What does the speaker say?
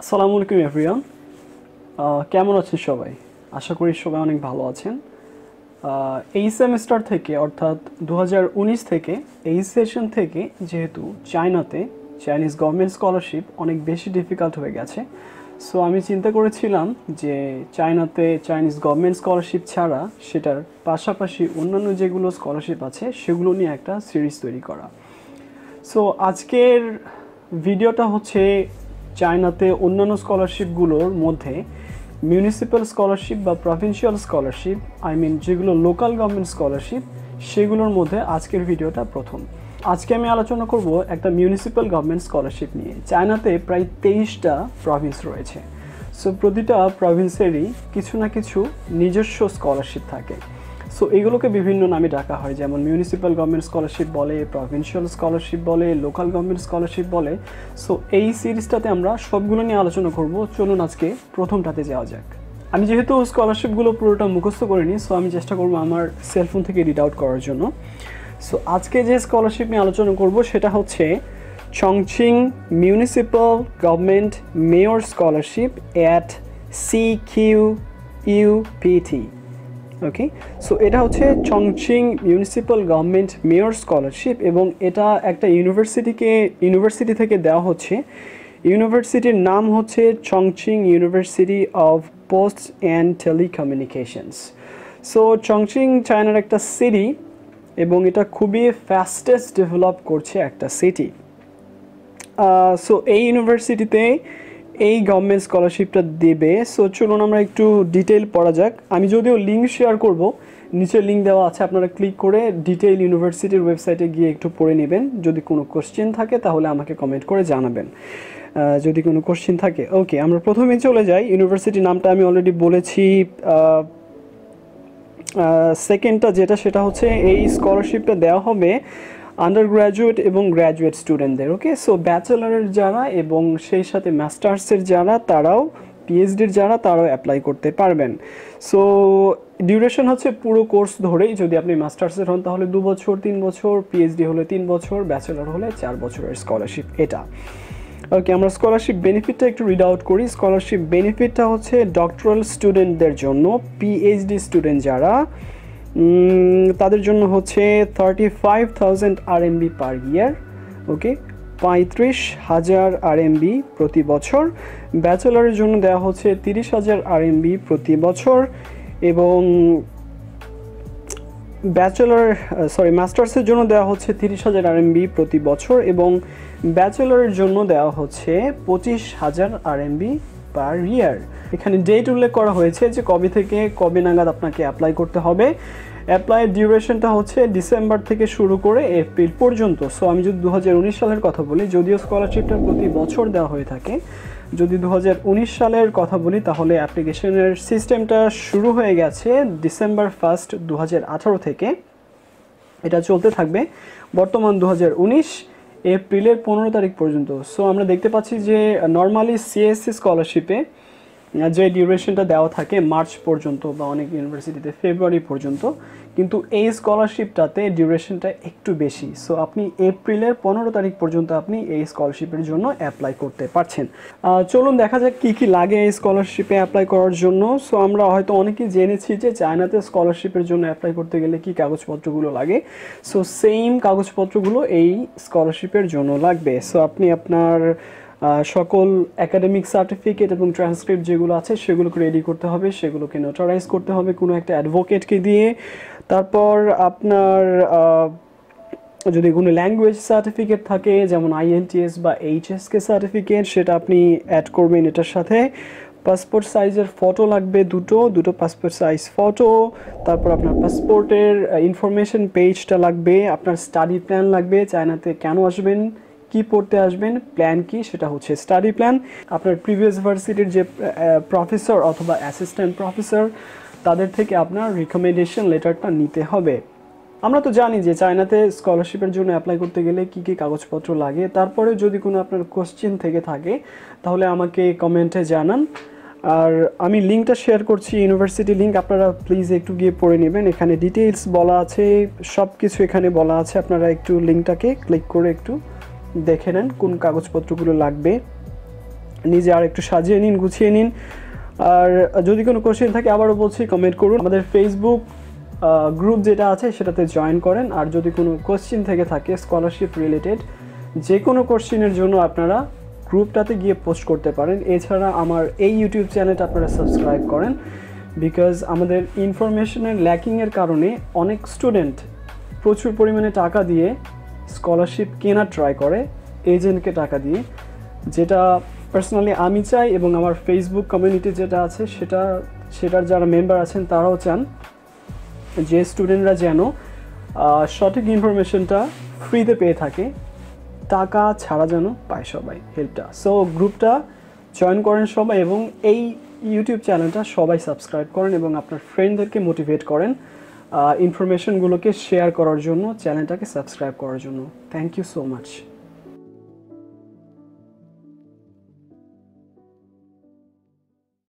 আসসালামু আলাইকুম, এভরিওয়ান। কেমন আছেন সবাই? আশা করি সবাই অনেক ভালো আছেন। এই সেমিস্টার থেকে, অর্থাৎ দু হাজার উনিশ থেকে, এই সেশন থেকে, যেহেতু চায়নাতে চাইনিজ গভর্নমেন্ট স্কলারশিপ অনেক বেশি ডিফিকাল্ট হয়ে গেছে সো আমি চিন্তা করেছিলাম যে চায়নাতে চাইনিজ গভর্নমেন্ট স্কলারশিপ ছাড়া সেটার পাশাপাশি অন্যান্য যেগুলো স্কলারশিপ আছে, সেগুলো নিয়ে একটা সিরিজ তৈরি করা। সো আজকের ভিডিওটা হচ্ছে চায়নাতে অন্যান্য স্কলারশিপগুলোর মধ্যে মিউনিসিপ্যাল স্কলারশিপ বা প্রভিন্সিয়াল স্কলারশিপ আই মিন যেগুলো লোকাল গভর্নমেন্ট স্কলারশিপ সেগুলোর মধ্যে আজকের ভিডিওটা প্রথম। আজকে আমি আলোচনা করব একটা মিউনিসিপ্যাল গভর্নমেন্ট স্কলারশিপ নিয়ে। চায়নাতে প্রায় তেইশটা প্রভিন্স রয়েছে। সো প্রতিটা প্রভিন্সেরই কিছু না কিছু নিজস্ব স্কলারশিপ থাকে। সো এগুলোকে বিভিন্ন নামে ডাকা হয়, যেমন মিউনিসিপ্যাল গভর্নমেন্ট স্কলারশিপ বলে প্রভিন্সিয়াল স্কলারশিপ বলে লোকাল গভর্নমেন্ট স্কলারশিপ বলে। সো এই সিরিজটাতে আমরা সবগুলো নিয়ে আলোচনা করব। চলুন আজকে প্রথমটাতে যাওয়া যাক। আমি যেহেতু স্কলারশিপগুলো পুরোটা মুখস্থ করিনি সো আমি চেষ্টা করব আমার সেলফোন থেকে রিড আউট করার জন্য। সো আজকে যে স্কলারশিপ নিয়ে আলোচনা করব, সেটা হচ্ছে Chongqing municipal government mayor scholarship at C Q UPT okay so এটা হচ্ছে Chongqing municipal government mayor scholarship এবং এটা একটা ইউনিভার্সিটিকে ইউনিভার্সিটি থেকে দেওয়া হচ্ছে। ইউনিভার্সিটির নাম হচ্ছে Chongqing university of post and telecommunications so Chongqing চায়নার একটা সিটি এবং এটা খুবই ফাস্টেস্ট ডেভেলপ করছে একটা সিটি সো এই ইউনিভার্সিটিতে এই গভর্নমেন্ট স্কলারশিপটা দেবে। সো চলুন আমরা একটু ডিটেইল পড়া যাক। আমি যদিও লিঙ্ক শেয়ার করব নিচে লিঙ্ক দেওয়া আছে, আপনারা ক্লিক করে ডিটেইল ইউনিভার্সিটির ওয়েবসাইটে গিয়ে একটু পড়ে নেবেন। যদি কোনো কোশ্চেন থাকে, তাহলে আমাকে কমেন্ট করে জানাবেন। যদি কোনো কোশ্চেন থাকে ওকে আমরা প্রথমে চলে যাই। ইউনিভার্সিটির নামটা আমি অলরেডি বলেছি। সেকেন্ডটা যেটা, সেটা হচ্ছে এই স্কলারশিপটা দেওয়া হবে আন্ডার গ্র্যাজুয়েট এবং গ্র্যাজুয়েট স্টুডেন্টদের ওকে সো ব্যাচেলারের যারা এবং সেই সাথে মাস্টার্সের যারা, তারাও পিএইচডির যারা, তারাও অ্যাপ্লাই করতে পারবেন। সো ডিউরেশন হচ্ছে পুরো কোর্স ধরেই যদি আপনি মাস্টার্সের হন, তাহলে দু বছর, তিন বছর পিএইচডি হলে তিন বছর ব্যাচেলার হলে চার বছরের স্কলারশিপ এটা। ওকে আমরা স্কলারশিপ বেনিফিটটা একটু রিড আউট করি। স্কলারশিপ বেনিফিটটা হচ্ছে ডক্টরাল স্টুডেন্টদের জন্য পিএইচডি স্টুডেন্ট যারা তাদের জন্য হচ্ছে thirty five thousand R MB per year okay পঁয়ত্রিশ হাজার আর এমবি প্রতি বছর। ব্যাচেলারের জন্য দেওয়া হচ্ছে তিরিশ হাজার আর এমবি প্রতি বছর এবং ব্যাচেলার সরি মাস্টার্সের জন্য দেওয়া হচ্ছে তিরিশ হাজার আর আরএমবি প্রতি বছর এবং ব্যাচেলরের জন্য দেওয়া হচ্ছে পঁচিশ হাজার আর আরএমবি পার ইয়ার এখানে ডেট উল্লেখ করা হয়েছে যে কবে থেকে, কবে নাগাদ আপনাকে অ্যাপ্লাই করতে হবে। অ্যাপ্লাইয়ের ডিউরেশনটা হচ্ছে ডিসেম্বর থেকে শুরু করে এপ্রিল পর্যন্ত। সো আমি যদি দু হাজার উনিশ সালের কথা বলি, যদিও স্কলারশিপটা প্রতি বছর দেওয়া হয়ে থাকে, যদি দু হাজার উনিশ সালের কথা বলি, তাহলে অ্যাপ্লিকেশনের সিস্টেমটা শুরু হয়ে গেছে ডিসেম্বর ফার্স্ট দু হাজার আঠারো থেকে। এটা চলতে থাকবে বর্তমান দু হাজার উনিশ এপ্রিলের পনেরো তারিখ পর্যন্ত। সো আমরা দেখতে পাচ্ছি যে নর্মালি সিএসসি স্কলারশিপে যে ডিউরেশনটা দেওয়া থাকে মার্চ পর্যন্ত বা অনেক ইউনিভার্সিটিতে ফেব্রুয়ারি পর্যন্ত, কিন্তু এই স্কলারশিপটাতে ডিউরেশনটা একটু বেশি। সো আপনি এপ্রিলের পনেরো তারিখ পর্যন্ত আপনি এই স্কলারশিপের জন্য অ্যাপ্লাই করতে পারছেন। চলুন দেখা যাক কী কী লাগে এই স্কলারশিপে অ্যাপ্লাই করার জন্য। সো আমরা হয়তো অনেকেই জেনেছি যে চায়নাতে স্কলারশিপের জন্য অ্যাপ্লাই করতে গেলে কী কাগজপত্রগুলো লাগে। সো সেম কাগজপত্রগুলো এই স্কলারশিপের জন্য লাগবে। সো আপনি আপনার সকল একাডেমিক সার্টিফিকেট এবং ট্রান্সক্রিপ্ট যেগুলো আছে সেগুলোকে রেডি করতে হবে, সেগুলোকে নোটারাইজ করতে হবে কোনো একটা অ্যাডভোকেটকে দিয়ে। তারপর আপনার যদি কোনো ল্যাঙ্গুয়েজ সার্টিফিকেট থাকে, যেমন আইএনটিএস বা এইচএসকে সার্টিফিকেট সেটা আপনি অ্যাড করবেন এটার সাথে। পাসপোর্ট সাইজের ফটো লাগবে দুটো দুটো পাসপোর্ট সাইজ ফটো তারপর আপনার পাসপোর্টের ইনফরমেশন পেজটা লাগবে, আপনার স্টাডি প্ল্যান লাগবে, চায়নাতে কেন আসবেন কি পড়তে আসবেন প্ল্যান কি, সেটা হচ্ছে স্টাডি প্ল্যান আপনার প্রিভিয়াস ভার্সিটির যে প্রফেসর অথবা অ্যাসিস্ট্যান্ট প্রফেসর তাদের থেকে আপনার রিকমেন্ডেশন লেটারটা নিতে হবে। আমরা তো জানি যে চায়নাতে স্কলারশিপের জন্য অ্যাপ্লাই করতে গেলে কি কি কাগজপত্র লাগে। তারপরে যদি কোনো আপনার কোশ্চেন থেকে থাকে, তাহলে আমাকে কমেন্টে জানান। আর আমি লিঙ্কটা শেয়ার করছি ইউনিভার্সিটি লিঙ্ক আপনারা প্লিজ একটু গিয়ে পড়ে নেবেন। এখানে ডিটেলস বলা আছে সব কিছু এখানে বলা আছে। আপনারা একটু লিঙ্কটাকে ক্লিক করে একটু দেখে নেন কোন কাগজপত্রগুলো লাগবে। নিজে আর একটু সাজিয়ে নিন, গুছিয়ে নিন। আর যদি কোনো কোশ্চেন থাকে, আবারও বলছি কমেন্ট করুন। আমাদের ফেসবুক গ্রুপ যেটা আছে, সেটাতে জয়েন করেন। আর যদি কোনো কোশ্চেন থেকে থাকে স্কলারশিপ রিলেটেড যে কোনো কোশ্চেনের জন্য আপনারা গ্রুপটাতে গিয়ে পোস্ট করতে পারেন। এছাড়া আমার এই ইউটিউব চ্যানেলটা আপনারা সাবস্ক্রাইব করেন। বিকজ আমাদের ইনফরমেশনের ল্যাকিংয়ের কারণে অনেক স্টুডেন্ট প্রচুর পরিমাণে টাকা দিয়ে স্কলারশিপ কেনার ট্রাই করে এজেন্টকে টাকা দিয়ে। যেটা পার্সোনালি আমি চাই এবং আমার ফেসবুক কমিউনিটি যেটা আছে, সেটা, সেটার যারা মেম্বার আছেন, তারাও চান যে স্টুডেন্টরা যেন সঠিক ইনফরমেশনটা ফ্রিতে পেয়ে থাকে। টাকা ছাড়া যেন পায় সবাই হেল্পটা সো গ্রুপটা জয়েন করেন সবাই এবং এই ইউটিউব চ্যানেলটা সবাই সাবস্ক্রাইব করেন এবং আপনার ফ্রেন্ডদেরকে মোটিভেট করেন। ইনফরমেশনগুলোকে শেয়ার করার জন্য চ্যানেলটাকে সাবস্ক্রাইব করার জন্য। Thank you so much